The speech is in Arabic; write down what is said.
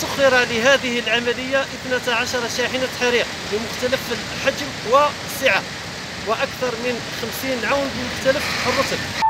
سخر لهذه العملية 12 شاحنة حريق بمختلف الحجم والسعة وأكثر من 50 عون بمختلف الرتب.